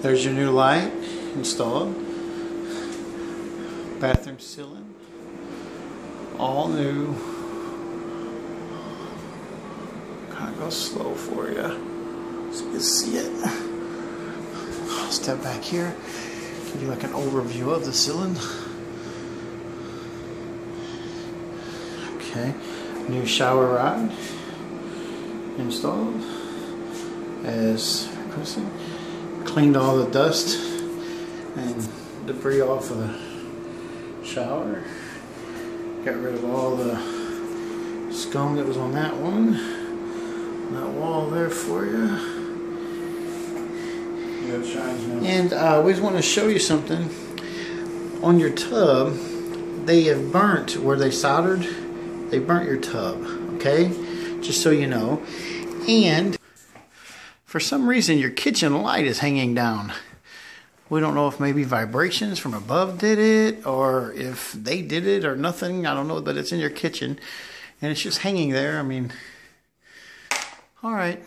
There's your new light installed. Bathroom ceiling. All new. Kind of go slow for you so you can see it. Step back here, give you like an overview of the ceiling. Okay, new shower rod installed as cleaned all the dust and debris off of the shower. Got rid of all the scum that was on that one. That wall there for you. Yeah, it shines now. And uh, we just want to show you something. On your tub, they have burnt where they soldered. They burnt your tub, okay? Just so you know. And for some reason, your kitchen light is hanging down. We don't know if maybe vibrations from above did it or if they did it or nothing. I don't know, but it's in your kitchen and it's just hanging there. I mean, all right.